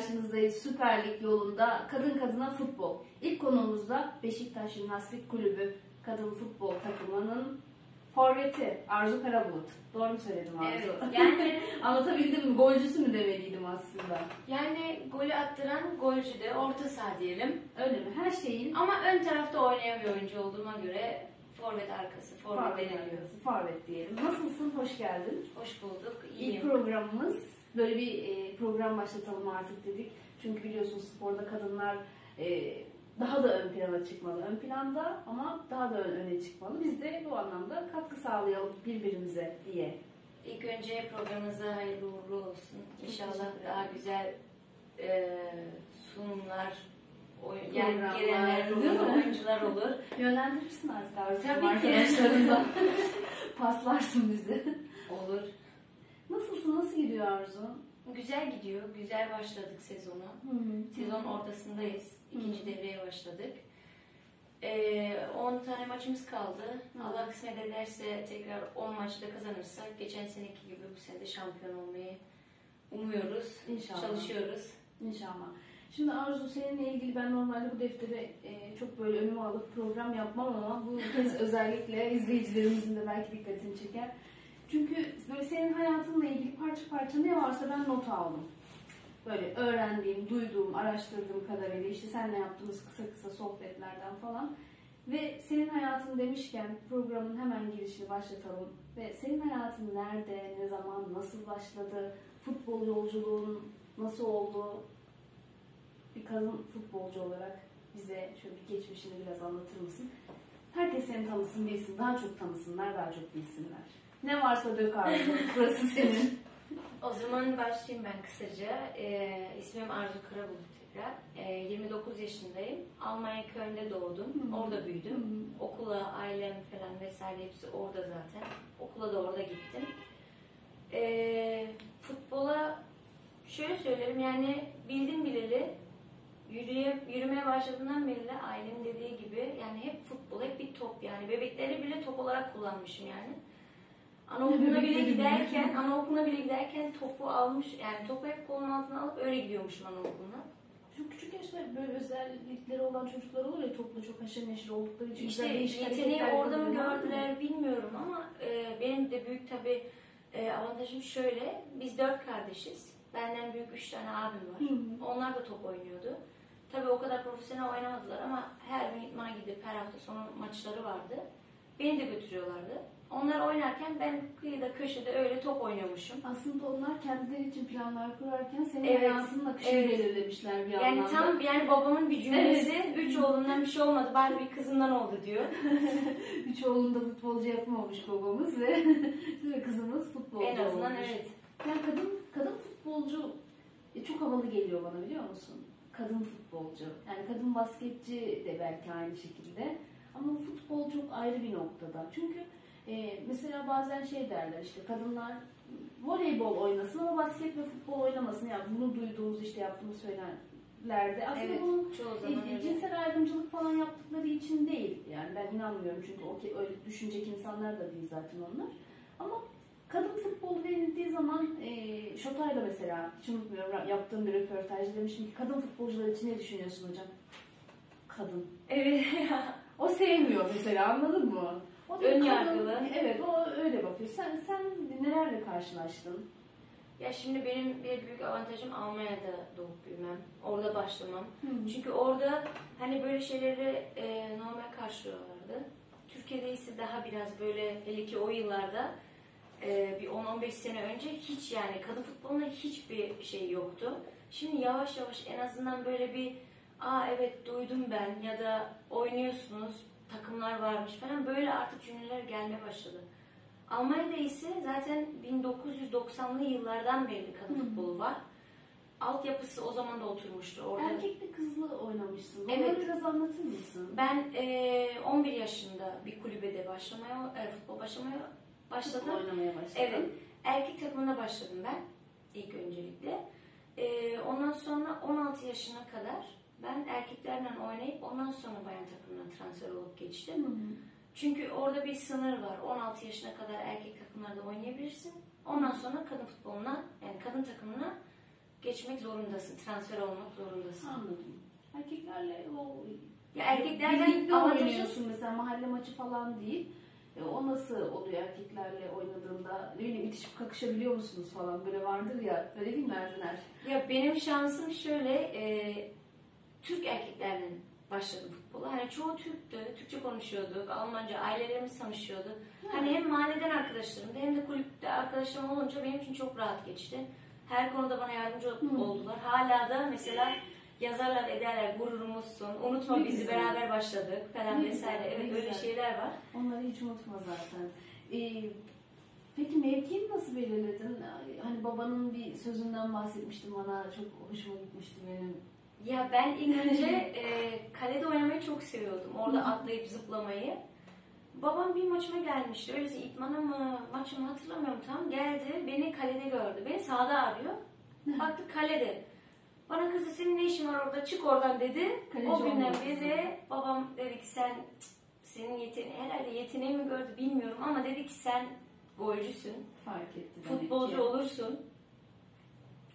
Karşınızdayız. Süper Lig yolunda kadın kadına futbol. İlk konuğumuz da Beşiktaş Jimnastik Kulübü kadın futbol takımının forveti Arzu Karabulut. Doğru mu söyledim Arzu? Evet, yani Anlatabildim mi? Golcüsü mü demeliydim aslında. yani golü attıran golcü de orta saha diyelim. Öyle mi? Her şeyin Ama ön tarafta oynayan bir oyuncu olduğuma göre forvet arkası, forvet forvet. Forvet diyelim. Nasılsın? Hoş geldin. Hoş bulduk, İlk iyiyim. programımız böyle bir e, program başlatalım artık dedik. Çünkü biliyorsun sporda kadınlar e, daha da ön plana çıkmalı. Ön planda ama daha da ön, öne çıkmalı. Biz de bu anlamda katkı sağlayalım birbirimize diye. İlk önce programımıza hayırlı uğurlu olsun. İnşallah daha güzel e, sunumlar, yani gelenler olur, oyuncular olur. Yönlendirirsin artık Tabii ki. arkadaşlarından. Paslarsın bizi. Olur. Nasılsın? Nasıl gidiyor Arzu? Güzel gidiyor, güzel başladık sezona. Sezon ortasındayız. İkinci devreye başladık. Ee, 10 tane maçımız kaldı. Hı. Allah kısmet ederse tekrar 10 maçta kazanırsak geçen seneki gibi bu sene de şampiyon olmayı umuyoruz. İnşallah. Çalışıyoruz. İnşallah. Şimdi Arzu seninle ilgili ben normalde bu deftere e, çok böyle önüme alıp program yapmam ama bu kez özellikle izleyicilerimizin de belki dikkatini çeker. Çünkü böyle senin hayatınla ilgili parça parça ne varsa ben not aldım. Böyle öğrendiğim, duyduğum, araştırdığım kadarıyla işte seninle yaptığımız kısa kısa sohbetlerden falan. Ve senin hayatın demişken programın hemen girişini başlatalım. Ve senin hayatın nerede, ne zaman, nasıl başladı, futbol yolculuğun nasıl oldu, bir kadın futbolcu olarak bize şöyle bir geçmişini biraz anlatır mısın? Herkes seni tanısın, bilsin. Daha çok tanısınlar, daha çok bilsinler. Ne varsa dök abi. Burası senin. O zaman başlayayım ben kısaca. Ee, ismim Arzu Karabulut tekrar. Ee, 29 yaşındayım. Almanya Köln'de doğdum. Hı. Orada büyüdüm. Okula, ailem falan vesaire hepsi orada zaten. Okula da orada gittim. Ee, futbola şöyle söylerim yani bildim bileli yürüye, yürümeye başladığımdan beri de ailemin dediği gibi yani hep futbol, hep bir top yani. Bebekleri bile top olarak kullanmışım yani. Anaokuluna bile giderken, anaokuluna bile giderken topu almış, yani topu hep kolun altına alıp öyle gidiyormuşum anaokuluna. Çok küçük yaşta böyle özellikleri olan çocuklar olur ya topla çok haşır neşir oldukları için. İşte yeteneği orada mı gördüler bilmiyorum ama e, benim de büyük tabi avantajım şöyle. Biz dört kardeşiz. Benden büyük üç tane abim var. Hı hı. Onlar da top oynuyordu. Tabi o kadar profesyonel oynamadılar ama her gün idmana gidip her hafta sonu maçları vardı. Beni de götürüyorlardı. Onlar oynarken ben kıyıda köşede öyle top oynuyormuşum. Aslında onlar kendileri için planlar kurarken senin Evet, hayatının akışını evet. belirlemişler bir Yani anlamda. tam yani babamın bir cümlesi üç oğlundan bir şey olmadı bari bir kızından oldu diyor. Üç oğlunu da futbolcu yapamamış babamız ve ve kızımız futbolcu en azından olmuş. evet. Yani kadın kadın futbolcu e, çok havalı geliyor bana biliyor musun? Kadın futbolcu. Yani kadın basketçi de belki aynı şekilde. Ama futbol çok ayrı bir noktada. Çünkü e, mesela bazen şey derler işte kadınlar voleybol oynasın ama basket ve futbol oynamasın. Yani bunu duyduğumuz işte yaptığımız söylenlerde. Aslında Evet, çoğu e, zaman öyle. cinsel ayrımcılık falan yaptıkları için değil. Yani ben inanmıyorum çünkü o öyle düşünecek insanlar da değil zaten onlar. Ama kadın futbolu denildiği zaman e, Şotay'la mesela hiç unutmuyorum yaptığım bir röportajda demişim ki kadın futbolcular için ne düşünüyorsun hocam? Kadın. Evet. O sevmiyor mesela anladın mı? O diyor Ön kadın- yargılı. Evet o öyle bakıyor. Sen sen nelerle karşılaştın? Ya şimdi benim bir büyük avantajım Almanya'da doğup büyümem. Orada başlamam. Çünkü orada hani böyle şeyleri e, normal karşılıyorlardı. Türkiye'de ise daha biraz böyle hele ki o yıllarda e, bir 10-15 sene önce hiç yani kadın futboluna hiçbir şey yoktu. Şimdi yavaş yavaş en azından böyle bir aa evet duydum ben ya da oynuyorsunuz takımlar varmış falan böyle artık cümleler gelmeye başladı. Almanya'da ise zaten 1990'lı yıllardan beri kadın Hı. futbolu var. Altyapısı o zaman da oturmuştu orada. Erkekli kızlı oynamışsın. Onları Evet. biraz anlatır mısın? Ben eee, 11 yaşında bir kulübede başlamaya, e, futbol başlamaya başladım. Futbol oynamaya başladın. Evet. Erkek takımına başladım ben ilk öncelikle. Eee, ondan sonra 16 yaşına kadar ben erkeklerle oynayıp ondan sonra bayan takımına transfer olup geçtim. Hı hı. Çünkü orada bir sınır var. 16 yaşına kadar erkek takımlarda oynayabilirsin. Ondan sonra kadın futboluna yani kadın takımına geçmek zorundasın. Transfer olmak zorundasın. Anladım. Erkeklerle o Ya avantajı oynuyorsun mesela mahalle maçı falan değil. E, o nasıl oluyor erkeklerle oynadığında? Ne bileyim itişip kakışabiliyor musunuz falan böyle vardır ya. Öyle değil mi Erdener? Ya benim şansım şöyle, e, Türk erkeklerle başladım futbola. Hani çoğu Türktü, Türkçe konuşuyorduk, Almanca, ailelerimiz tanışıyordu. Hani hem mahalleden arkadaşlarımdı hem de kulüpte arkadaşlarım olunca benim için çok rahat geçti. Her konuda bana yardımcı Hı. oldular. Hala da mesela yazarlar ederler gururumuzsun, unutma Ne bizi güzel. beraber başladık falan Ne vesaire. güzel, Evet öyle şeyler var. Onları hiç unutma zaten. Ee, peki mevkini nasıl belirledin? Hani babanın bir sözünden bahsetmiştin bana. Çok hoşuma gitmişti benim. Ya ben ilk önce e, kalede oynamayı çok seviyordum. Orada atlayıp zıplamayı. Babam bir maçıma gelmişti. Öylesi itmana mı maçımı hatırlamıyorum tam. Geldi beni kalede gördü. Beni sahada arıyor. Baktık kalede. Bana kızı senin ne işin var orada çık oradan dedi. Kaleci o günden beri babam dedi ki sen senin yeteneği herhalde yeteneği mi gördü bilmiyorum ama dedi ki sen golcüsün. Fark etti Futbolcu ki. olursun.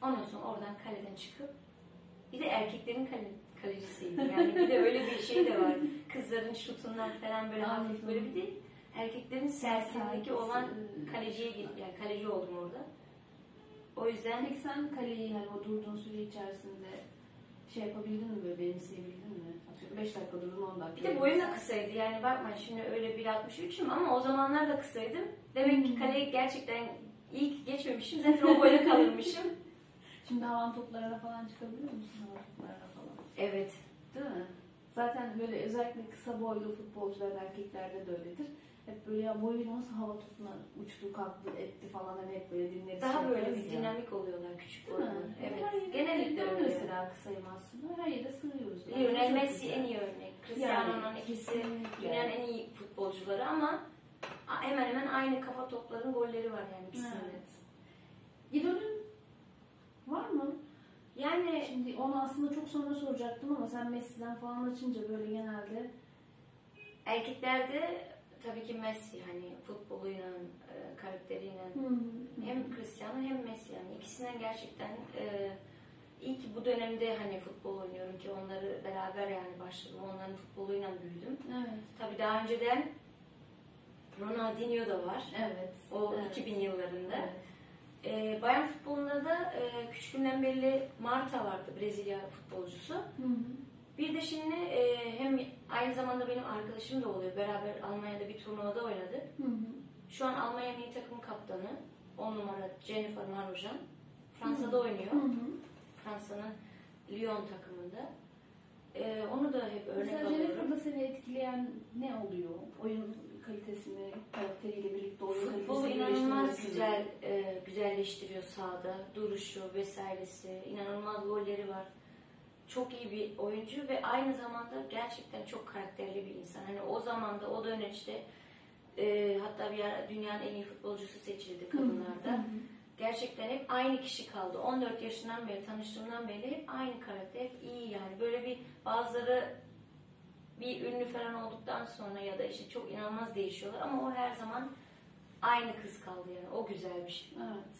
Ondan sonra oradan kaleden çıkıp bir de erkeklerin kale, kalecisiydim. Yani bir de öyle bir şey de var. Kızların şutundan falan böyle hafif böyle bir de erkeklerin sertliğindeki olan kaleciye gittim. Yani kaleci oldum orada. O yüzden Peki sen kaleyi hani o durduğun süre içerisinde şey yapabildin mi böyle benimseyebildin mi? Atıyorum 5 dakika durdun 10 dakika. bir de boyum da kısaydı. Yani bakma şimdi öyle 1.63'üm ama o zamanlar da kısaydım. Demek ki Hmm. kaleyi gerçekten ilk geçmemişim. Zaten o boyda kalırmışım. Şimdi havan toplarına falan çıkabiliyor musun hava toplarına falan? Evet. Değil mi? Zaten böyle özellikle kısa boylu futbolcular erkeklerde de öyledir. Hep böyle ya boyu nasıl hava topuna uçtu kalktı etti falan hani hep böyle dinleriz. Daha şey böyle bir dinamik oluyorlar küçük boylar. Her Evet. yere- Genellikle öyle. mesela kısayım aslında. Her yere sığıyoruz. Lionel Messi en iyi örnek. Cristiano'nun Yani, ikisi dünyanın en iyi futbolcuları ama hemen hemen aynı kafa topların golleri var yani ikisinde. Evet. İdolün var mı? Yani Şimdi onu aslında çok sonra soracaktım ama sen Messi'den falan açınca böyle genelde erkeklerde tabii ki Messi hani futboluyla, e, karakteriyle hem Cristiano hem Messi yani ikisinden gerçekten e, iyi ki bu dönemde hani futbol oynuyorum ki onları beraber yani başladım. Onların futboluyla büyüdüm. Evet. Tabii daha önceden Ronaldinho da var. Evet. O evet. 2000 yıllarında. Evet. E, bayan futbolunda da e, küçüklüğümden beri Marta vardı Brezilya futbolcusu. Hı hı. Bir de şimdi e, hem aynı zamanda benim arkadaşım da oluyor. Beraber Almanya'da bir turnuvada oynadık. Hı hı. Şu an Almanya milli takım kaptanı 10 numara Jennifer Marujan. Fransa'da oynuyor. Hı hı. Fransa'nın Lyon takımında. E, onu da hep örnek Mesela alıyorum. Jennifer'da seni etkileyen ne oluyor? Oyun kalitesini, karakteriyle birlikte oyun Futbolu kalitesini inanılmaz güzel e, güzelleştiriyor sahada. Duruşu vesairesi. inanılmaz golleri var. Çok iyi bir oyuncu ve aynı zamanda gerçekten çok karakterli bir insan. Hani o zamanda, o döneçte e, hatta bir ara dünyanın en iyi futbolcusu seçildi kadınlarda. Gerçekten hep aynı kişi kaldı. 14 yaşından beri, tanıştığımdan beri hep aynı karakter, hep iyi yani. Böyle bir bazıları bir ünlü falan olduktan sonra ya da işte çok inanılmaz değişiyorlar ama o her zaman aynı kız kaldı yani. O güzel bir şey. Evet.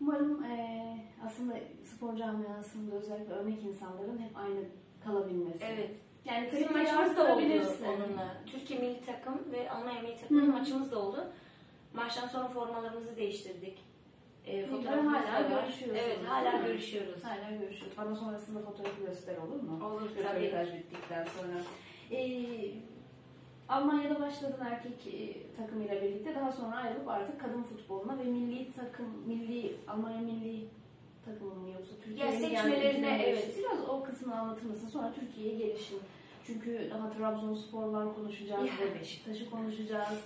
Umarım eee, aslında spor camiasında özellikle örnek insanların hep aynı kalabilmesi. Evet. Yani Bizim maçımız da oldu onunla. Türkiye milli takım ve Almanya milli takımın Hı. maçımız da oldu. Maçtan sonra formalarımızı değiştirdik. E, İyi, fotoğrafımız hala görüşüyorsunuz, Evet, hala görüşüyoruz. Hala görüşürüz. Bana sonrasında fotoğrafı göster olur mu? Olur tabii. Röportaj bittikten sonra. Ee, Almanya'da başladın erkek e, takımıyla birlikte. Daha sonra ayrılıp artık kadın futboluna ve milli takım, milli Almanya milli takımı mı yoksa Türkiye'ye seçmelerine, geldiğini evet. Biraz o kısmını anlatır mısın? Sonra Türkiye'ye gelişin. Çünkü daha Trabzonsporlar konuşacağız ve Beşiktaş'ı konuşacağız.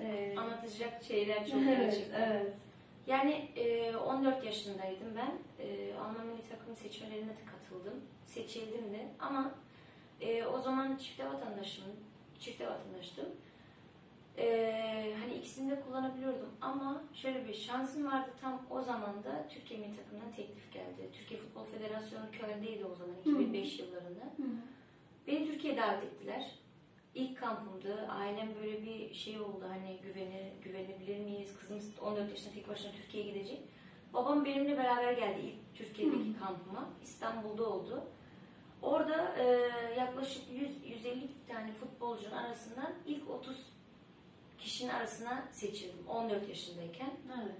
Ee, Anlatacak şeyler çok evet, gerçekten. evet. Yani e, 14 yaşındaydım ben. E, Alman milli takım seçmelerine de katıldım. Seçildim de ama e, o zaman çifte vatandaşım, çifte vatandaştım. E, hani ikisini de kullanabiliyordum ama şöyle bir şansım vardı tam o zaman da Türkiye milli takımından teklif geldi. Türkiye Futbol Federasyonu Köln'deydi o zaman 2005 yıllarında. Hı hı. Beni Türkiye'ye davet ettiler. İlk kampımdı. Ailem böyle bir şey oldu hani güveni, güvenebilir miyiz? Kızımız 14 yaşında tek başına Türkiye'ye gidecek. Babam benimle beraber geldi ilk Türkiye'deki kampıma. İstanbul'da oldu. Orada e, yaklaşık 100-150 tane futbolcunun arasından ilk 30 kişinin arasına seçildim 14 yaşındayken. Evet.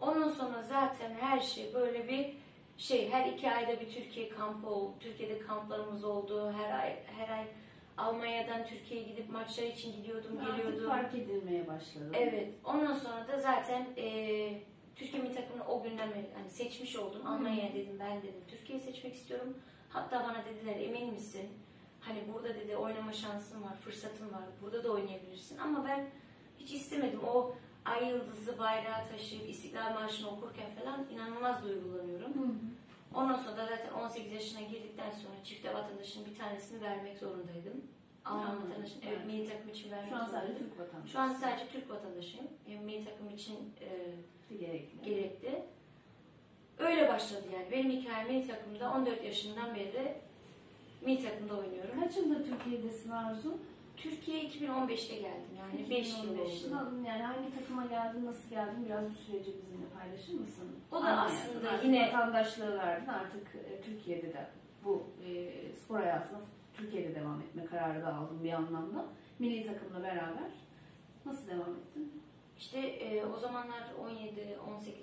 Ondan sonra zaten her şey böyle bir şey her iki ayda bir Türkiye kampı oldu. Türkiye'de kamplarımız oldu. Her ay her ay Almanya'dan Türkiye'ye gidip maçlar için gidiyordum, Artık geliyordum. fark edilmeye başladı. Evet. Ondan sonra da zaten e, Türkiye milli takımını o günden beri hani seçmiş oldum. Almanya'ya dedim ben dedim Türkiye'yi seçmek istiyorum. Hatta bana dediler emin misin? Hani burada dedi oynama şansın var, fırsatın var. Burada da oynayabilirsin. Ama ben hiç istemedim. O ay yıldızı bayrağı taşıyıp İstiklal Marşı'nı okurken falan inanılmaz duygulanıyorum. Hı hı. Ondan sonra da zaten 18 yaşına girdikten sonra çifte vatandaşın bir tanesini vermek zorundaydım. Alman Anladım. vatandaşın evet, Evet. milli takım için vermek Şu an sadece. Türk vatandaşı. Şu an sadece Türk vatandaşıyım. Yani milli takım için e, gerekli. gerekli. Öyle başladı yani. Benim hikayem milli takımda 14 yaşından beri de milli takımda oynuyorum. Kaç yıldır Türkiye'desin Arzu? Türkiye 2015'te geldim yani 5 yıl 2015. oldu. Yani hangi takıma geldin, nasıl geldin biraz bu süreci bizimle paylaşır mısın? O da Almanya'da aslında artık yine- vatandaşlığı verdin artık e, Türkiye'de de bu e, spor hayatına Türkiye'de devam etme kararı da aldın bir anlamda. Milli takımla beraber nasıl devam ettin? İşte e, o zamanlar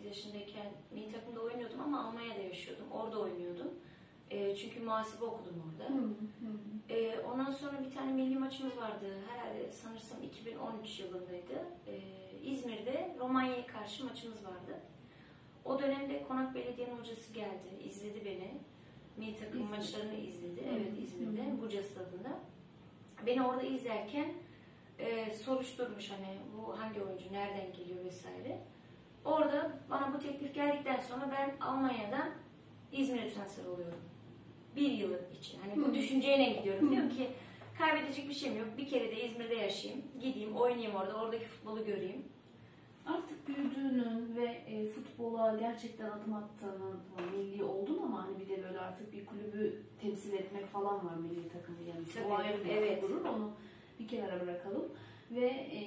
17-18 yaşındayken milli takımda oynuyordum ama Almanya'da yaşıyordum. Orada oynuyordum. E, çünkü muhasebe okudum orada. Hı hı. Ee, ondan sonra bir tane milli maçımız vardı. Herhalde sanırsam 2013 yılındaydı. Ee, İzmir'de Romanya'ya karşı maçımız vardı. O dönemde Konak Belediye'nin hocası geldi, izledi beni. Milli takım İzmir. maçlarını izledi. Hı. Evet İzmir'de, hı. Buca stadında. Beni orada izlerken e, soruşturmuş hani bu hangi oyuncu, nereden geliyor vesaire. Orada bana bu teklif geldikten sonra ben Almanya'dan İzmir'e transfer oluyorum. Bir yıl için. Hani bu düşünceyle gidiyorum. Diyorum ki kaybedecek bir şeyim yok. Bir kere de İzmir'de yaşayayım. Gideyim, oynayayım orada. Oradaki futbolu göreyim. Artık büyüdüğünün ve e, futbola gerçekten adım attığının tamam, milli oldun ama hani bir de böyle artık bir kulübü temsil etmek falan var milli takımın yanında. Tabii, O ayrı bir evet. gurur onu bir kenara bırakalım. Ve e,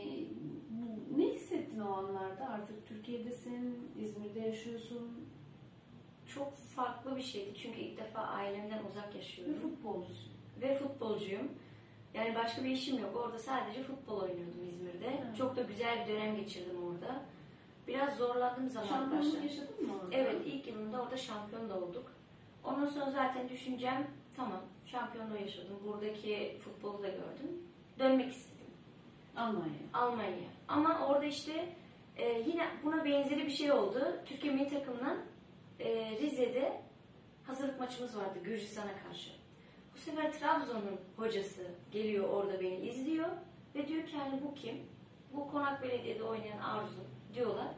bu- ne hissettin o anlarda? Artık Türkiye'desin, İzmir'de yaşıyorsun Çok farklı bir şeydi. Çünkü ilk defa ailemden uzak ve yaşıyorum. futbolcusun. Ve futbolcuyum. Yani başka bir işim yok. Orada sadece futbol oynuyordum İzmir'de. Evet. Çok da güzel bir dönem geçirdim orada. Biraz zorlandığım zaman Şampiyonluk yaşadın mı orada? Evet ilk yılımda orada şampiyon da olduk. Ondan sonra zaten düşüncem tamam şampiyonluğu yaşadım. Buradaki futbolu da gördüm. Dönmek istedim Almanya. Almanya'ya. Ama orada işte e, yine buna benzeri bir şey oldu. Türkiye milli takımından e, Rize'de hazırlık maçımız vardı Gürcistan'a karşı. Bu sefer Trabzon'un hocası geliyor orada beni izliyor ve diyor ki hani bu kim? Bu Konak Belediye'de oynayan Arzu diyorlar.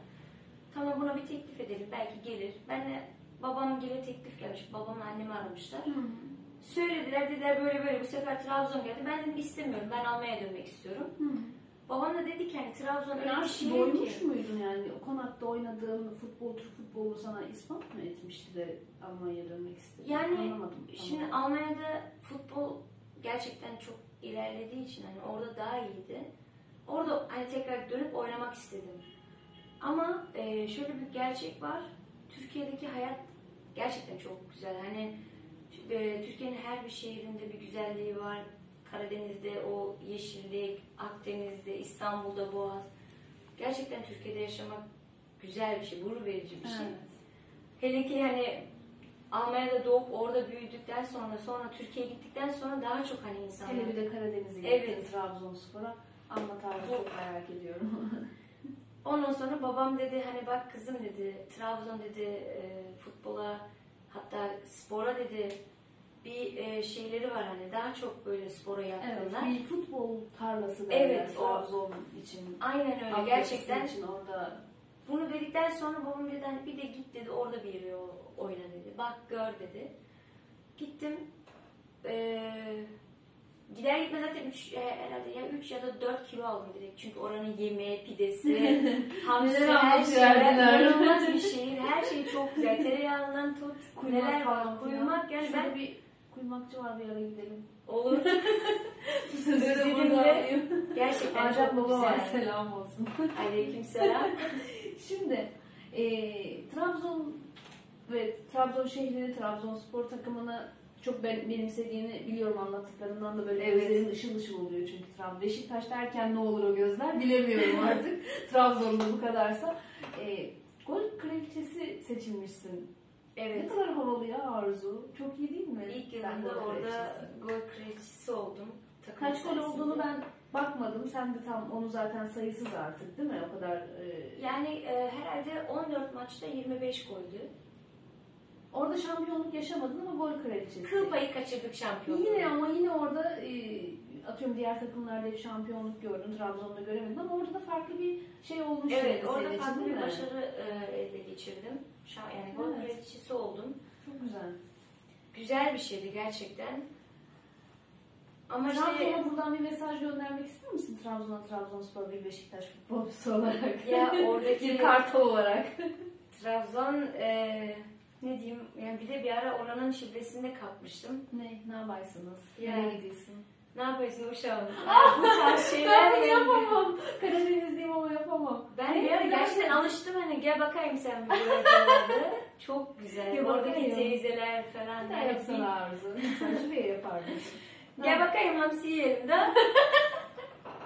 Tamam buna bir teklif edelim belki gelir. Ben de babam gibi teklif gelmiş. Babamla annemi aramışlar. Hı hı. Söylediler dediler böyle böyle bu sefer Trabzon geldi. Ben dedim istemiyorum ben Almanya'ya dönmek istiyorum. Hı. Babam da dedi ki hani Trabzon öyle bir şey doymuş ki. muydun yani? O konakta oynadığın futbol, Türk futbolu sana ispat mı etmişti de Almanya'ya dönmek istedin? Yani Anlamadım. Şimdi Tamam. Almanya'da futbol gerçekten çok ilerlediği için hani orada daha iyiydi. Orada hani tekrar dönüp oynamak istedim. Ama e, şöyle bir gerçek var. Türkiye'deki hayat gerçekten çok güzel. Hani e, Türkiye'nin her bir şehrinde bir güzelliği var. Karadeniz'de o yeşillik, Akdeniz'de, İstanbul'da Boğaz. Gerçekten Türkiye'de yaşamak güzel bir şey, gurur verici bir şey. Evet. Hele ki hani Almanya'da doğup orada büyüdükten sonra sonra Türkiye'ye gittikten sonra daha çok hani insanlar Hele bir de Karadeniz'e Evet. Trabzonspor'a. Abi Bu- çok merak ediyorum. Ondan sonra babam dedi hani bak kızım dedi Trabzon dedi e, futbola hatta spora dedi bir e, şeyleri var hani daha çok böyle spora evet, yatkınlar. bir futbol tarlası derler Evet, o- Trabzon için. Aynen öyle gerçekten. için orada Bunu dedikten sonra babam dedi hani bir de git dedi orada bir yere oyna dedi. Bak gör dedi. Gittim. Ee, gider gitmez zaten üç, e, herhalde ya 3 ya da 4 kilo aldım direkt. Çünkü oranın yemeği, pidesi, hamsi her şey inanılmaz bir şehir. Her şey çok güzel. Tereyağından tut, kuymak. Kuymak yani ben bir kuymakçı var bir ara gidelim. olur. Bu sözü de burada. Gerçekten Adem çok babama güzel. selam olsun. Aleyküm selam. Şimdi E, Trabzon ve Trabzon şehrini, Trabzonspor takımını çok ben, benimsediğini biliyorum anlattıklarından da böyle Evet. gözlerin ışıl ışıl oluyor çünkü Trabzon. Beşiktaş derken ne olur o gözler bilemiyorum artık. Trabzon'da bu kadarsa. E, gol kraliçesi seçilmişsin. Ne Evet. kadar havalı ya Arzu. Çok iyi değil mi? İlk yılında orada gol kraliçesi oldum. Takım Kaç gol olduğunu ben bakmadım. Sen de tam onu zaten sayısız artık değil mi? O kadar e, Yani e, herhalde 14 maçta 25 goldü. Orada şampiyonluk yaşamadın ama gol kraliçesi. Kıl payı kaçırdık şampiyonluğu. Yine ama yine orada e, atıyorum diğer takımlarda hep şampiyonluk gördün. Trabzon'da göremedin ama orada da farklı bir şey olmuş. Evet, orada farklı bir başarı e, elde geçirdim. Şa- Yani gol Evet. kraliçesi oldum. Çok güzel. Güzel bir şeydi gerçekten. Ama işte Trabzon'a buradan bir mesaj göndermek ister misin? Trabzon'a Trabzonspor bir Beşiktaş futbolcusu olarak. ya oradaki kartal olarak. Trabzon e, ne diyeyim yani bir de bir ara oranın şiddesinde kapmıştım. ne? Ne yaparsınız? Ya. Nereye gidiyorsun? Ne yapıyorsun uşağım? Yani bu tarz şeyler Ben bunu yapamam. Karadenizliyim ama yapamam. Ben bir ara Hayır, gerçekten alıştım hani gel bakayım sen videolarda. Çok güzel. Ya Oradaki teyzeler falan. Ne yapsana Arzu? Sen şuraya yapardın. Gel bakayım hamsi yiyelim de.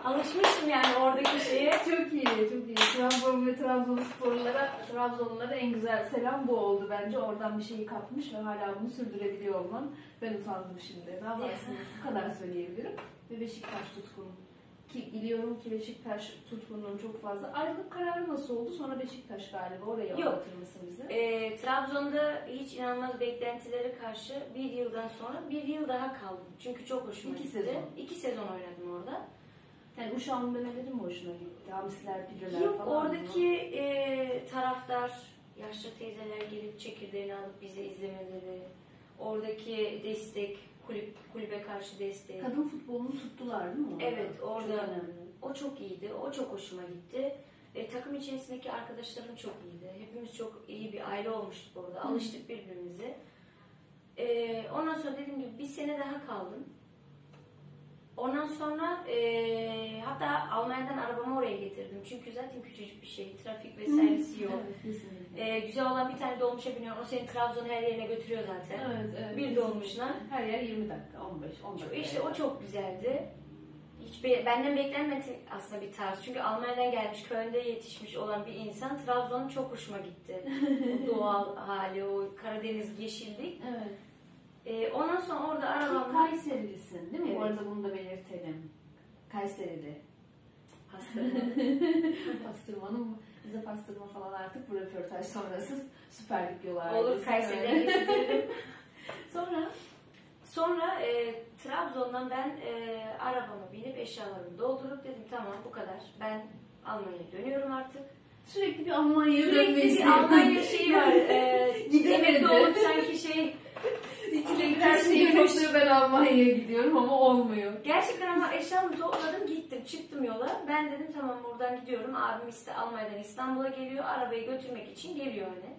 Alışmışım yani oradaki şeye. Çok iyi, çok iyi. Trabzon ve Trabzonsporlulara, Trabzonlulara en güzel selam bu oldu bence. Oradan bir şeyi kapmış ve hala bunu sürdürebiliyor olman. Ben utandım şimdi. Ne yaparsınız? Bu kadar söyleyebilirim. Ve Beşiktaş tutkunu. Ki biliyorum ki Beşiktaş tutkunun çok fazla. Ayrılık kararı nasıl oldu? Sonra Beşiktaş galiba. Orayı Yok. anlatır mısın bize? Ee, Trabzon'da hiç inanılmaz beklentilere karşı bir yıldan sonra bir yıl daha kaldım. Çünkü çok hoşuma İki gitti. sezon. İki sezon oynadım orada. Yani Uşağın memeleri mi hoşuna gitti? Hamsiler, pideler Yok falan mı? oradaki e, taraftar, yaşlı teyzeler gelip çekirdeğini alıp bizi izlemeleri, oradaki destek, kulüp kulübe karşı destek. Kadın futbolunu tuttular değil mi? orada? Evet, orada. Çok. O çok iyiydi, o çok hoşuma gitti. E, takım içerisindeki arkadaşlarım çok iyiydi. Hepimiz çok iyi bir aile olmuştuk orada. Alıştık birbirimize. E, ondan sonra dediğim gibi bir sene daha kaldım. Ondan sonra e, hatta Almanya'dan arabamı oraya getirdim. Çünkü zaten küçücük bir şey. Trafik vesairesi yok. Evet. E, güzel olan bir tane dolmuşa biniyor. O seni Trabzon her yerine götürüyor zaten. Evet, evet. Bir dolmuşla. Her yer 20 dakika, 15, 10 dakika. İşte o çok güzeldi. Hiç be- benden beklenmedi aslında bir tarz. Çünkü Almanya'dan gelmiş, Köln'de yetişmiş olan bir insan Trabzon'un çok hoşuma gitti. o doğal hali, o Karadeniz yeşillik. Evet. Ee, ondan sonra orada Ki arabamla Kayserilisin değil mi? Evet. Bu arada bunu da belirtelim. Kayserili. pastırma. Pastırmanın bize pastırma falan artık bu röportaj sonrası Süper Lig yolu Olur getiririm. Sonra Sonra e, Trabzon'dan ben e, arabama binip eşyalarımı doldurup dedim tamam bu kadar. Ben Almanya'ya dönüyorum artık. sürekli bir Almanya'ya Sürekli dönmek bir. Almanya şeyi var. E, Gidemedi. emekli olup sanki şey Şeyi topluyor ben Almanya'ya gidiyorum ama olmuyor. Gerçekten ama eşyamı topladım gittim çıktım yola. Ben dedim tamam buradan gidiyorum. Abim iste Almanya'dan İstanbul'a geliyor. Arabayı götürmek için geliyor hani.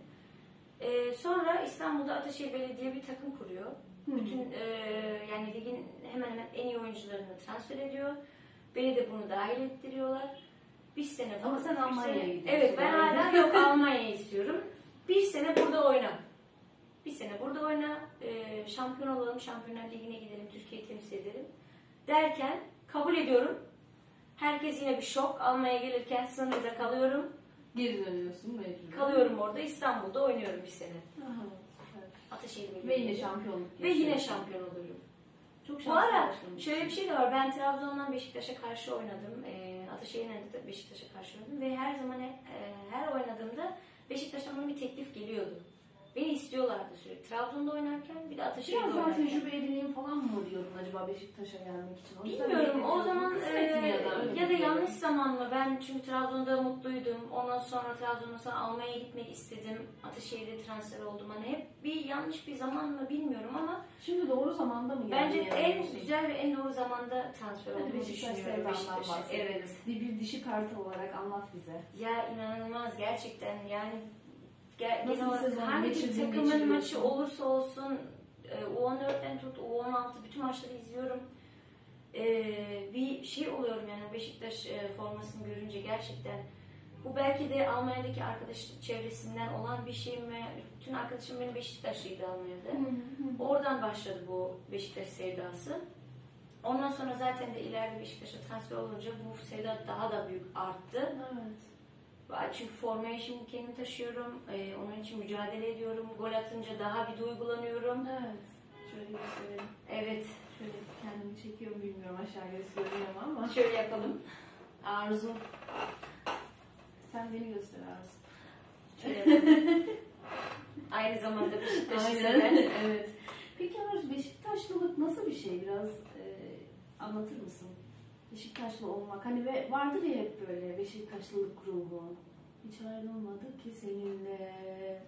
Ee, sonra İstanbul'da Ataşehir Belediye bir takım kuruyor. Bütün e, yani ligin hemen hemen en iyi oyuncularını transfer ediyor. Beni de bunu dahil ettiriyorlar. Bir sene Ama sen Almanya'ya gidiyorsun Evet ben hala yok Almanya'yı istiyorum. Bir sene burada oyna. Bir sene burada oyna. E, şampiyon olalım. Şampiyonlar Ligi'ne gidelim. Türkiye'yi temsil edelim. Derken kabul ediyorum. Herkes yine bir şok. Almanya'ya gelirken sınırda kalıyorum. Geri dönüyorsun mecbur. Kalıyorum orada. İstanbul'da oynuyorum bir sene. Aha, süper. Ataşehir Ve yine şampiyonluk Ve yine şampiyon oluyorum. Çok Bu şanslı ara başlamışsın. şöyle bir şey de var. Ben Trabzon'dan Beşiktaş'a karşı oynadım. E, Ataşehir'den de Beşiktaş'a karşı oynadım. Ve her zaman e, her oynadığımda Beşiktaş'tan bana bir teklif geliyordu. Beni istiyorlardı sürekli. Trabzon'da oynarken bir de Ataşehir'de Biraz daha oynarken. tecrübe edineyim falan mı diyordun acaba Beşiktaş'a gelmek için? O yüzden Bilmiyorum o zaman e, ya da öyle ya da mi? yanlış zaman mı? Ben çünkü Trabzon'da mutluydum. Ondan sonra Trabzon'dan sonra Almanya'ya gitmek istedim. Ataşehir'de transfer oldum. Hani hep bir yanlış bir zaman mı bilmiyorum ama Şimdi doğru zamanda mı bence geldin en güzel ve en doğru zamanda transfer Hadi olduğumu Beşiktaş düşünüyorum sevdandan Beşiktaş'a. bahsedelim. Evet. Bir, bir dişi kartı olarak anlat bize. Ya inanılmaz gerçekten yani ger- Nasıl genel olarak hangi geçirdin, takımın maçı olursa olsun e, U14'ten tut U16 bütün maçları izliyorum. E, bir şey oluyorum yani Beşiktaş e, formasını görünce gerçekten Bu belki de Almanya'daki arkadaş çevresinden olan bir şey mi? Bütün arkadaşım benim Beşiktaşlıydı Almanya'da. Oradan başladı bu Beşiktaş sevdası. Ondan sonra zaten de ileride Beşiktaş'a transfer olunca bu sevda daha da büyük arttı. Evet. Çünkü formaya şimdi kendimi taşıyorum. Ee, onun için mücadele ediyorum. Gol atınca daha bir duygulanıyorum. Evet. Şöyle gösterelim. Evet. Şöyle kendimi çekiyorum bilmiyorum aşağı gösteriyorum ama. Şöyle yapalım. Arzu. Sen beni göster Arzu. Şöyle. Aynı zamanda Beşiktaş'ı seven. evet. Peki Arzu Beşiktaşlılık nasıl bir şey? Biraz e, anlatır mısın? Beşiktaşlı olmak. Hani ve vardır ya hep böyle Beşiktaşlılık ruhu. Hiç ayrılmadık ki seninle.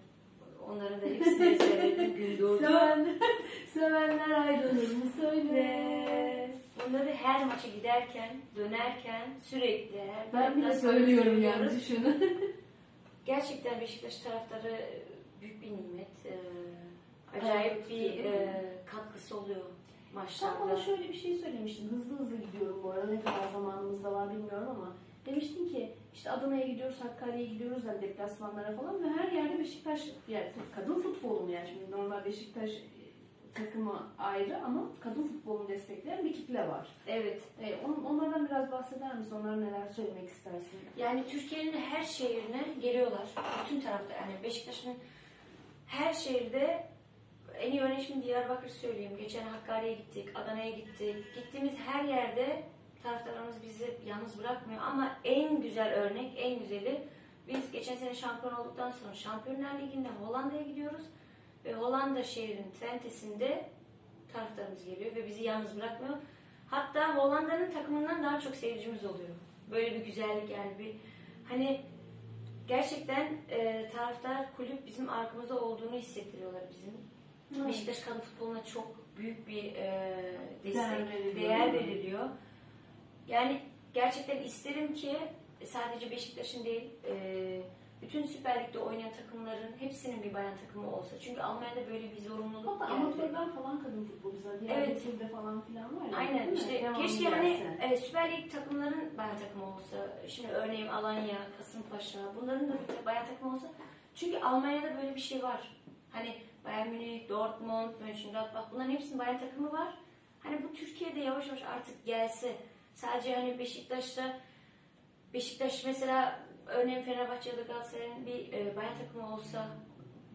Onların da hepsini ezberledim. Gün doğdu. Seven, sevenler ayrılır mı söyle. Bunları her maça giderken, dönerken sürekli her Ben bile söylüyorum yani düşünün. Gerçekten Beşiktaş taraftarı büyük bir nimet. Ee, acayip tutuyor, bir e, katkısı oluyor Sen bana maçlarda. şöyle bir şey söylemiştin. Hızlı hızlı gidiyorum bu arada. Ne kadar zamanımız da var bilmiyorum ama. Demiştin ki işte Adana'ya gidiyoruz, Hakkari'ye gidiyoruz yani deplasmanlara falan ve her yerde Beşiktaş, yani kadın futbolu mu yani şimdi normal Beşiktaş e, takımı ayrı ama kadın futbolunu destekleyen bir kitle var. Evet. E, on- onlardan biraz bahseder misin? Onlar neler söylemek istersin? Yani Türkiye'nin her şehrine geliyorlar. Bütün tarafta yani Beşiktaş'ın her şehirde en iyi örnek şimdi Diyarbakır söyleyeyim. Geçen Hakkari'ye gittik, Adana'ya gittik. Gittiğimiz her yerde taraftarlarımız bizi yalnız bırakmıyor. Ama en güzel örnek, en güzeli biz geçen sene şampiyon olduktan sonra Şampiyonlar Ligi'nde Hollanda'ya gidiyoruz. Ve Hollanda şehrinin Twente'sinde taraftarımız geliyor ve bizi yalnız bırakmıyor. Hatta Hollanda'nın takımından daha çok seyircimiz oluyor. Böyle bir güzellik yani bir hani gerçekten e, taraftar kulüp bizim arkamızda olduğunu hissettiriyorlar bizim. Beşiktaş kadın futboluna çok büyük bir e, destek, Değer veriliyor. değer veriliyor. Yani gerçekten isterim ki sadece Beşiktaş'ın değil, e, bütün Süper Lig'de oynayan takımların hepsinin bir bayan takımı olsa. Çünkü Almanya'da böyle bir zorunluluk Hatta geldi. amatörden falan kadın futbolcular. Diğer Evet. evet. falan filan var ya. Aynen işte Devamlı keşke hani gelse. e, Süper Lig takımların bayan takımı olsa. Şimdi örneğin Alanya, Kasımpaşa bunların da bir bayan takımı olsa. Çünkü Almanya'da böyle bir şey var. Hani Bayern Münih, Dortmund, Mönchengladbach bunların hepsinin bayan takımı var. Hani bu Türkiye'de yavaş yavaş artık gelse. Sadece hani Beşiktaş'ta Beşiktaş mesela örneğin Fenerbahçe ya da Galatasaray'ın bir e, bayan takımı olsa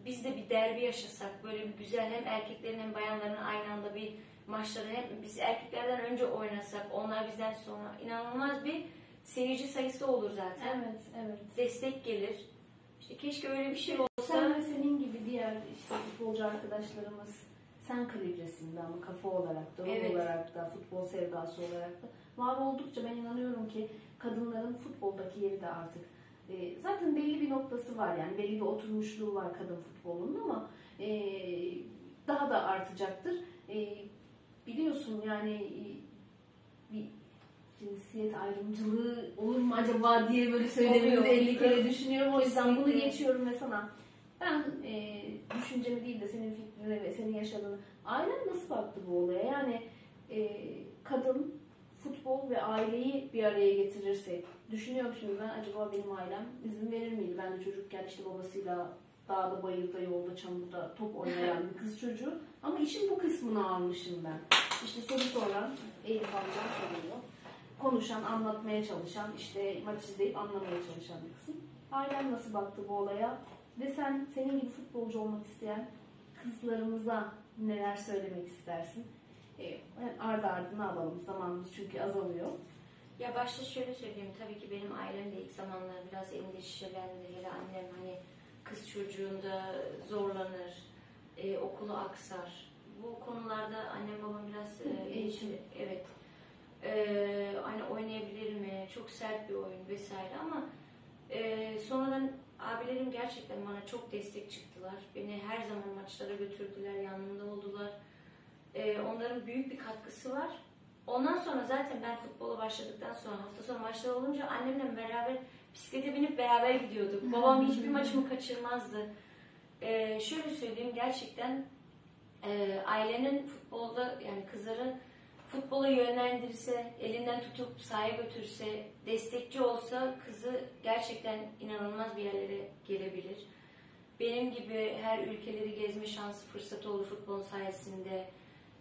biz de bir derbi yaşasak böyle bir güzel hem erkeklerin hem bayanların aynı anda bir maçları hem biz erkeklerden önce oynasak onlar bizden sonra inanılmaz bir seyirci sayısı olur zaten. Evet, evet. Destek gelir. İşte keşke öyle bir şey Sen olsa. ve senin gibi diğer işte futbolcu arkadaşlarımız sen kalibresinde ama kafa olarak da, ruh Evet. olarak da, futbol sevdası olarak da var oldukça ben inanıyorum ki kadınların futboldaki yeri de artık e, zaten belli bir noktası var yani belli bir oturmuşluğu var kadın futbolunun ama e, daha da artacaktır. E, biliyorsun yani e, bir cinsiyet ayrımcılığı olur mu acaba diye böyle söylemeyi Oluyor. de 50 kere düşünüyorum. O yüzden bunu geçiyorum ve sana ben e, düşüncemi değil de senin fikrini ve senin yaşadığını ailen nasıl baktı bu olaya? Yani e, kadın, futbol ve aileyi bir araya getirirsek düşünüyorum şimdi ben acaba benim ailem izin verir miydi? Ben de çocukken işte babasıyla dağda, bayırda, yolda, çamurda top oynayan bir kız çocuğu. Ama işin bu kısmını almışım ben. İşte soru soran, Elif amcam soruyor. Konuşan, anlatmaya çalışan, işte maç izleyip anlamaya çalışan bir kısım. Ailen nasıl baktı bu olaya? Ve sen senin gibi futbolcu olmak isteyen kızlarımıza neler söylemek istersin? E, ardı ardına alalım. Zamanımız çünkü azalıyor. Ya başta şöyle söyleyeyim. Tabii ki benim ailem de ilk zamanlar biraz endişelendi. Hele annem hani kız çocuğunda zorlanır, e, okulu aksar. Bu konularda annem babam biraz e, Eğitim. evet e, hani oynayabilir mi? Çok sert bir oyun vesaire ama e, sonradan abilerim gerçekten bana çok destek çıktılar. Beni her zaman maçlara götürdüler, yanımda oldular. E, onların büyük bir katkısı var. Ondan sonra zaten ben futbola başladıktan sonra hafta sonu maçlar olunca annemle beraber bisiklete binip beraber gidiyorduk. Babam hiçbir maçımı kaçırmazdı. Ee, şöyle söyleyeyim gerçekten e, ailenin futbolda yani kızların futbola yönlendirse, elinden tutup sahaya götürse, destekçi olsa kızı gerçekten inanılmaz bir yerlere gelebilir. Benim gibi her ülkeleri gezme şansı, fırsatı olur futbol sayesinde.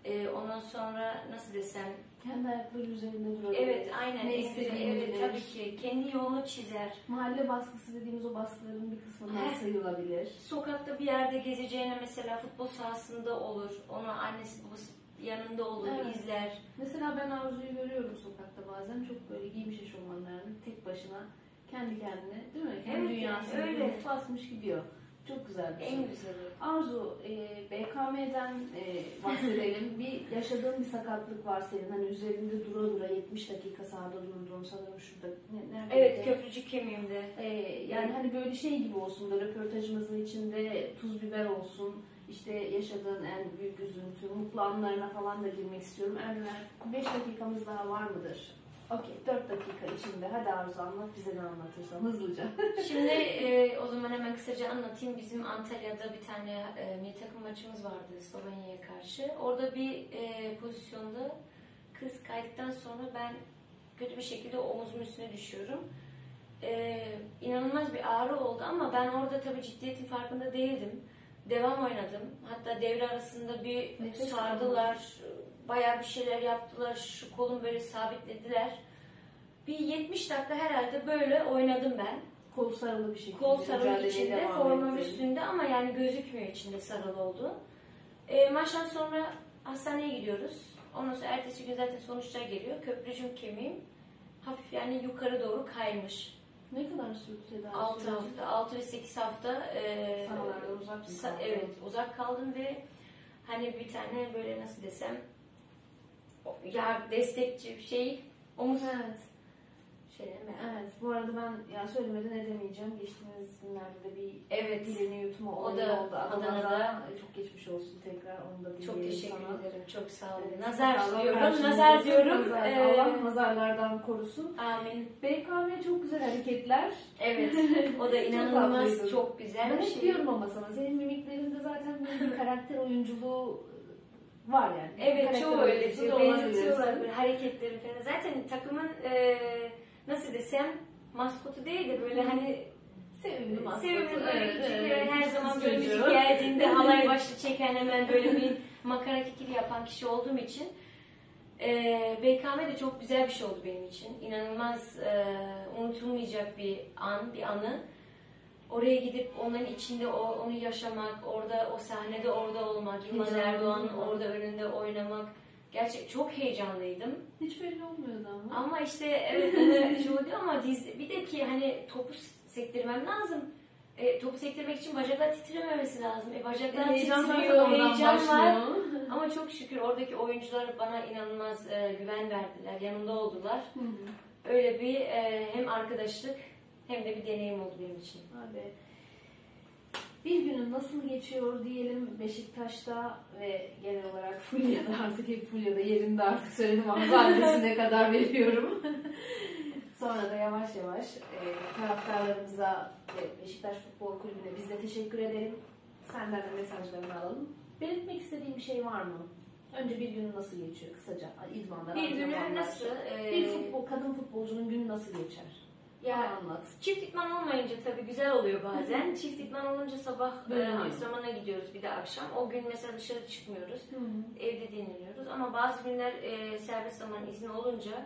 Ee, ondan sonra nasıl desem, Kendi ayakları üzerinde durabilir. evet aynen, Ne istediğini evet bilir. tabii ki kendi yolunu çizer. Mahalle baskısı dediğimiz o baskıların bir kısmından Heh. sayılabilir. Sokakta bir yerde gezeceğine mesela futbol sahasında olur, onu annesi babası yanında olur, Evet. izler. Mesela ben Arzu'yu görüyorum sokakta bazen çok böyle giymiş eşofmanlarını tek başına kendi kendine değil mi? Kendi Evet, dünyasını öyle. basmış gidiyor. Çok güzel bir şey. En güzeli. Arzu, e, BKM'den e, bahsedelim. bir yaşadığın bir sakatlık var senin. Hani üzerinde dura dura 70 dakika sahada durduğun sanırım şurada. Ne, nerede? Evet, köprücük kemiğimde. E, yani hani böyle şey gibi olsun da röportajımızın içinde tuz biber olsun. İşte yaşadığın en büyük üzüntü, mutlu anlarına falan da girmek istiyorum. Erdoğan 5 dakikamız daha var mıdır? Okey 4 dakika içinde. Hadi Arzu anlat bize ne anlatırsan hızlıca. Şimdi e, o zaman hemen kısaca anlatayım. Bizim Antalya'da bir tane e, milli takım maçımız vardı Slovenya'ya karşı. Orada bir e, pozisyonda kız kaydıktan sonra ben kötü bir şekilde omuzumun üstüne düşüyorum. E, inanılmaz bir ağrı oldu ama ben orada tabii ciddiyetin farkında değildim. Devam oynadım. Hatta devre arasında bir Nefes sardılar. Bayağı bir şeyler yaptılar. Şu kolum böyle sabitlediler. Bir 70 dakika herhalde böyle oynadım ben. Kol sarılı bir şekilde. Kol sarılı içinde, formam üstünde ama yani gözükmüyor içinde sarılı oldu. E, maçtan sonra hastaneye gidiyoruz. Ondan sonra ertesi gün zaten sonuçlar geliyor. Köprücüm kemiğim hafif yani yukarı doğru kaymış. Ne kadar sürdü tedavi 6 süreci? hafta, 6 ve 8 hafta e, Sahalardan uzak sa- evet uzak kaldım ve hani bir tane böyle nasıl desem ya destekçi bir şey omuz Evet. Şey mi? Evet. Bu arada ben ya söylemeden edemeyeceğim. Geçtiğimiz günlerde de bir Evet. dilini yutma olayı da oldu. Adana'da. Çok geçmiş olsun tekrar. Onu da Çok dileyelim teşekkür sana. ederim. Çok sağ olun. Evet, Nazar Allah diyorum. karşınızda Nazar olsun. diyorum. Nazar. Ee, Allah nazarlardan korusun. Amin. BKM çok güzel hareketler. Evet. O da inanılmaz tatlıydı. çok güzel Ben bir hep şey. diyorum ama sana senin mimiklerinde zaten böyle bir karakter oyunculuğu var yani. Evet Karakter çoğu öyle. oyuncusu da Çok benzetiyorlar böyle hareketleri falan. Zaten takımın e, nasıl desem maskotu değil de böyle hani Sevimli maskotu. sevimli böyle küçük evet. her zaman böyle müzik geldiğinde halay başlı çeken hemen böyle bir makara kikiri yapan kişi olduğum için e, BKM de çok güzel bir şey oldu benim için. İnanılmaz e, unutulmayacak bir an, bir anı. Oraya gidip onların içinde o, onu yaşamak, orada o sahnede orada olmak, Yılmaz Erdoğan'ın orada önünde oynamak. Gerçek çok heyecanlıydım. Hiç belli olmuyordu ama. Ama işte evet bunu oluyor ama diz, bir de ki hani topu sektirmem lazım. E, topu sektirmek için bacaklar titrememesi lazım. E, bacaklar Heyecan zaten titriyor, heyecan var. Ama çok şükür oradaki oyuncular bana inanılmaz e, güven verdiler, yanımda oldular. Hı hı. Öyle bir e, hem arkadaşlık hem de bir deneyim oldu benim için. Abi bir günün nasıl geçiyor diyelim Beşiktaş'ta ve genel olarak Fulya'da artık hep Fulya'da yerinde artık söyledim ama adresine kadar veriyorum. Sonra da yavaş yavaş e, taraftarlarımıza ve Beşiktaş Futbol Kulübü'ne biz de teşekkür edelim. Senden de mesajlarını alalım. Belirtmek istediğin bir şey var mı? Önce bir günün nasıl geçiyor kısaca? İdmanlar. Bir günü nasıl? e, Bir futbol, kadın futbolcunun günü nasıl geçer? Ya Bana anlat. Çift itman olmayınca tabii güzel oluyor bazen. Çift itman olunca sabah e, Bölünüyor. antrenmana gidiyoruz bir de akşam. O gün mesela dışarı çıkmıyoruz. Evde dinleniyoruz. Ama bazı günler e, serbest zaman izni olunca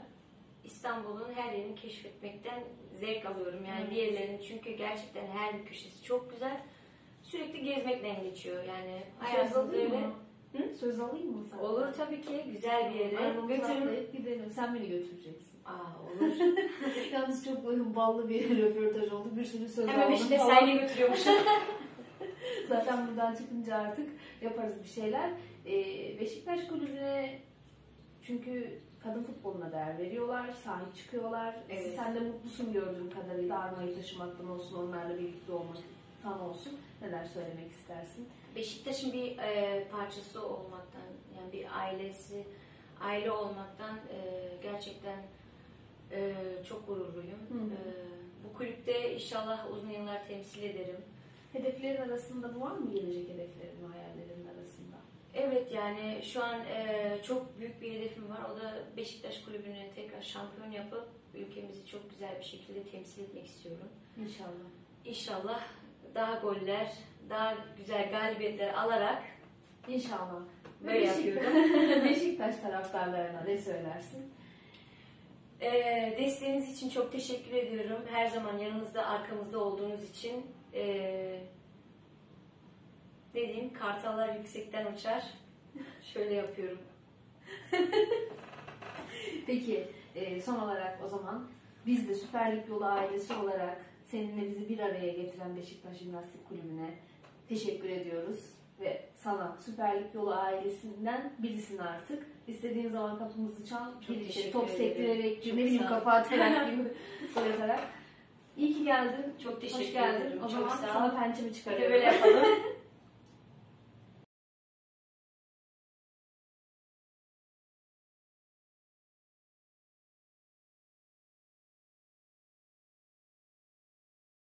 İstanbul'un her yerini keşfetmekten zevk alıyorum. Yani Evet. bir yerlerini çünkü gerçekten her bir köşesi çok güzel. Sürekli gezmekle geçiyor yani. Söz Hayatımız öyle. mı? Hı? Söz alayım mı sana? Olur tabii ki güzel bir yere. Götürün. atlayıp gidelim. Sen beni götüreceksin. Aa olur. Yalnız çok böyle ballı bir röportaj oldu. Bir sürü söz Hemen aldım Beşiktaş falan. sahile götürüyormuşum. Zaten buradan çıkınca artık yaparız bir şeyler. Ee, Beşiktaş kulübüne çünkü kadın futboluna değer veriyorlar, sahip çıkıyorlar. Evet. Sen de mutlusun gördüğüm kadarıyla armayı taşımaktan olsun, onlarla birlikte olmaktan olsun. Neler söylemek istersin? Beşiktaş'ın bir e, parçası olmaktan, yani bir ailesi, aile olmaktan e, gerçekten e, çok gururluyum. Hı hı. E, bu kulüpte inşallah uzun yıllar temsil ederim. Hedeflerin arasında bu var mı gelecek hedeflerin, hayallerin arasında? Evet yani şu an e, çok büyük bir hedefim var. O da Beşiktaş Kulübü'nü tekrar şampiyon yapıp ülkemizi çok güzel bir şekilde temsil etmek istiyorum. İnşallah. İnşallah daha goller, daha güzel galibiyetler alarak İnşallah. Böyle Beşiktaş, Beşiktaş taraftarlarına ne söylersin? e, desteğiniz için çok teşekkür ediyorum. Her zaman yanımızda, arkamızda olduğunuz için e, ne diyeyim, kartallar yüksekten uçar. Şöyle yapıyorum. Peki e, son olarak o zaman biz de Süper Lig Yolu ailesi olarak seninle bizi bir araya getiren Beşiktaş Jimnastik Kulübü'ne teşekkür ediyoruz. Ve sana Süper Lig Yolu ailesinden birisin artık. İstediğin zaman kapımızı çal, gir içeri, top ederim. sektirerek, Çok ne bileyim kafa atarak gibi oynatarak. İyi ki geldin. Çok teşekkür Hoş geldin. ederim. O zaman sana pençemi çıkarıyorum. böyle yapalım.